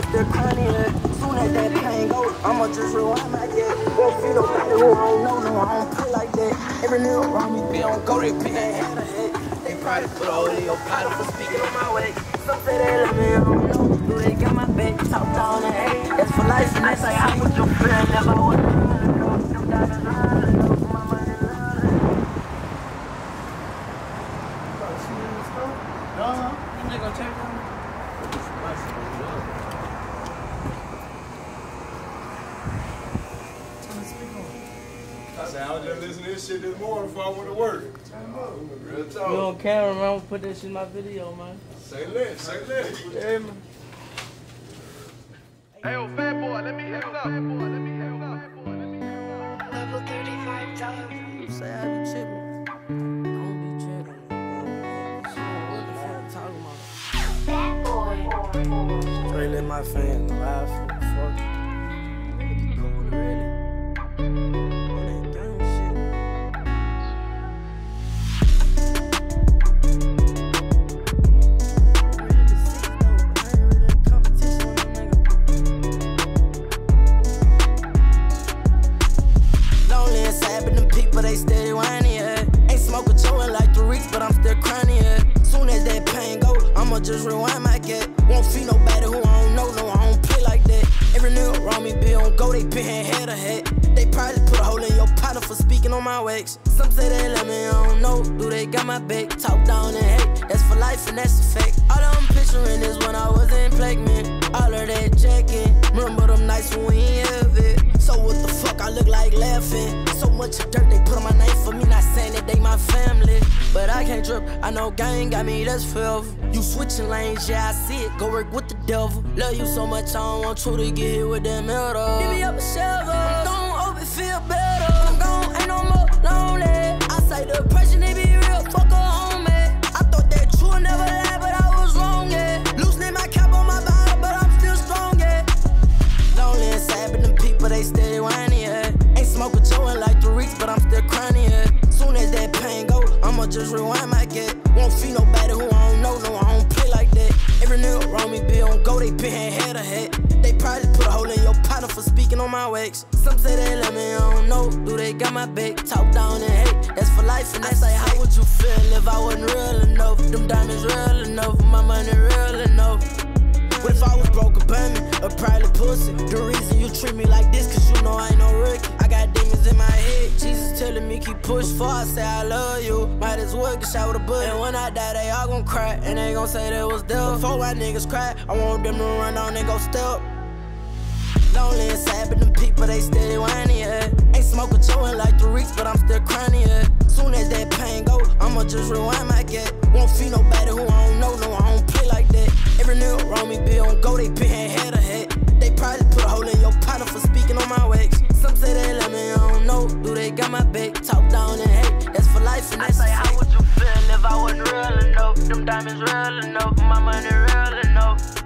I'm still crying. Soon as that pain go, I'ma just rewind my jet. Won't feel nobody who I don't know, no, I don't play like that. Every nigga around me be on go, they pick their head ahead. They probably put a hole in your bottle for speaking on my way. Some say they love me, I don't know. Do they got my back? Talk down eh? and hate. That's for life, and that's like how would you feel if I was them diamonds running up, my money running. You nigga check on me? I said, I was just listening to this shit this morning before I went to work. Real You on camera, man. I'm gonna put that shit in my video, man. Say less, say less. Yeah, man. Hey, yo, fat boy, let me hear it up. Fat boy, let me hear it up. Fat boy, let me hear it up. Level 35 dollars. You say I be tripping. Don't be tripping. What the fuck talking about? That boy. Straight let my fans laugh for the fuck. Nigga but they steady whining, yeah. Ain't smoking chewing like the reeks, but I'm still crying, yeah. Soon as that pain go, I'ma just rewind my cat. Won't feel nobody who I don't know, no, I don't play like that. Every nigga around me be on go, they pin head to head. They probably put a hole in your partner for speaking on my wax. Some say they love me, I don't know. Do they got my back? Talk down and hate. That's for life and that's a fact. All I'm picturing is when I was in Plague Man. All of that jacking. Remember them nights when we have it. So what the fuck? I look like laughing. So much dirt they put on my name for me, not saying that they my family. But I can't trip. I know gang got me, that's forever. You switching lanes, yeah, I see it. Go work with the devil. Love you so much, I don't want you to get hit with that metal. Give me up a shovel. I'm gone, hope it feel better. I'm gone, ain't no more lonely. I say the just rewind my get. Won't feel nobody who I don't know, no, I don't play like that. Every nigga around me be on go, they pin head to head. They probably put a hole in your partner for speaking on my wax. Some say they love me, I don't know. Do they got my back? Talk down and hate. That's for life, and that's like, how would you feel if I wasn't real enough? Them diamonds real enough, my money real enough. What if I was broke me, a probably pussy? The reason you treat me like this, cause you know I ain't push for I say I love you. Might as well get shot with a bullet. And when I die, they all gon' cry, and they gon' say they was there. Before my niggas cry, I want them to run on and go step. Lonely inside, but them people they steady whining, yeah. Ain't smoking chewing like the reeks, but I'm still crying, yeah. Soon as that pain go, I'ma just rewind my get. Won't feel nobody who I don't know, no, I don't play like that. Every nigga around me be on go, they pin head to life, and I say, how would you feel if I wasn't real enough? Them diamonds real enough, my money real enough.